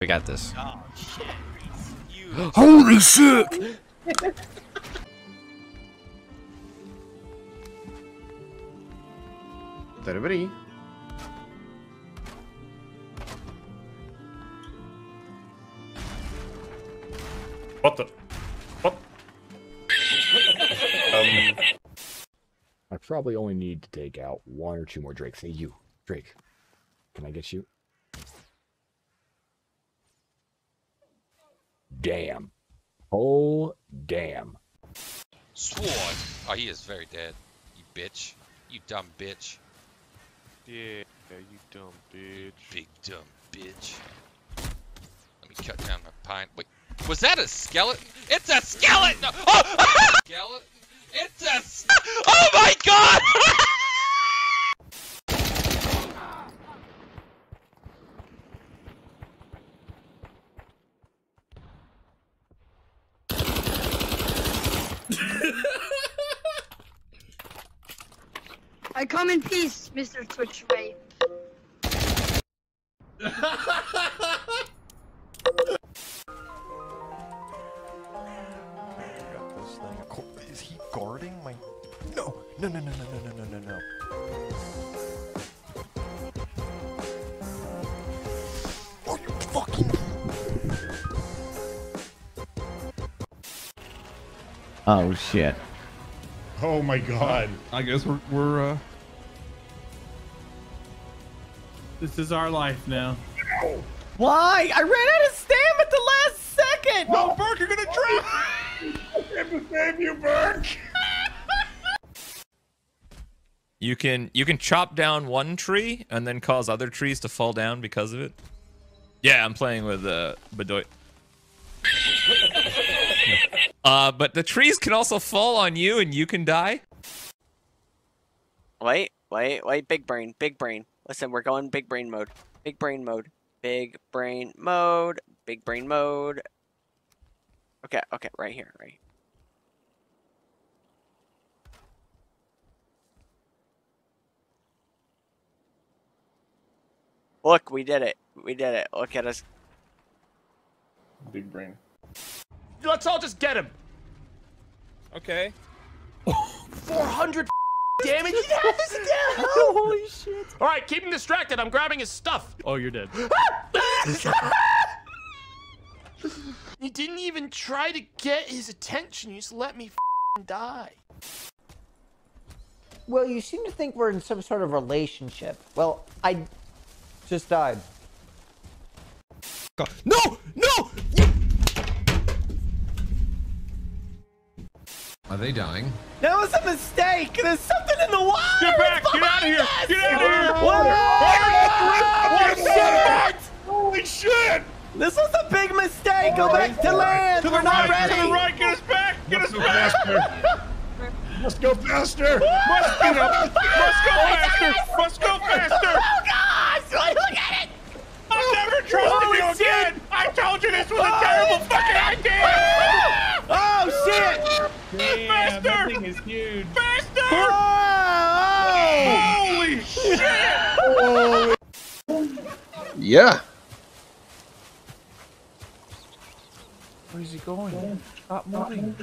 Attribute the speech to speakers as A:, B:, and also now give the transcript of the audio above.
A: We got this.
B: Oh shit.
A: Holy shit!
C: Everybody.
D: What the? What? um,
E: I probably only need to take out one or two more Drakes. Hey, you, Drake. Can I get you? Damn. Oh, damn.
F: Sword. Oh, he is very dead. You bitch. You dumb bitch.
G: Yeah, you dumb bitch.
F: Big dumb bitch. Let me cut down my pine. Wait, was that a skeleton? It's a skeleton! Oh! skeleton? It's a s- Oh my god!
H: I come in peace, Mr. Twitch Ray.
I: got this thing. Co- Is he guarding my? No! No! No! No! No! No! No! No! No! Oh, you fucking!
J: Oh shit.
C: Oh my god.
D: I guess we're we're uh.
B: This is our life now.
J: Why? I ran out of stam at the last second.
D: No, Burke, you're gonna drown!
C: Save you, Burke!
A: You can you can chop down one tree and then cause other trees to fall down because of it. Yeah, I'm playing with uh Bedoy. uh, but the trees can also fall on you and you can die.
K: Wait, wait, wait, big brain, big brain. Listen, we're going big brain mode. Big brain mode. Big brain mode. Big brain mode. Okay, okay, right here, right here. Look, we did it. We did it. Look at us.
D: Big brain.
B: Let's all just get him.
A: Okay.
B: 400 damage. Oh, holy shit. All right, keep him distracted. I'm grabbing his stuff. Oh, you're dead. you didn't even try to get his attention. You just let me die.
J: Well, you seem to think we're in some sort of relationship. Well, I just died.
A: No! No!
I: Are they dying?
J: That was a mistake. There's something in the water.
D: Get back! Get out of here!
J: behind
D: Get out of here!
J: Whoa! Shit!
C: Holy shit!
J: This was a big mistake. Go back to land.
D: To the
J: We're not
D: right! To the right! Get us back! Get us
C: Go
D: back!
C: faster! Let's go faster!
D: Must speed up! Must go faster! Must go faster!
J: Oh gosh! Look at it.
D: I'm never trusting you again! I told you this was a terrible fucking idea!
J: Oh shit!
D: Faster!
B: That thing is huge.
D: Faster!
J: Oh!
D: Holy shit!
C: Yeah.
B: Where's he going? Stop moving.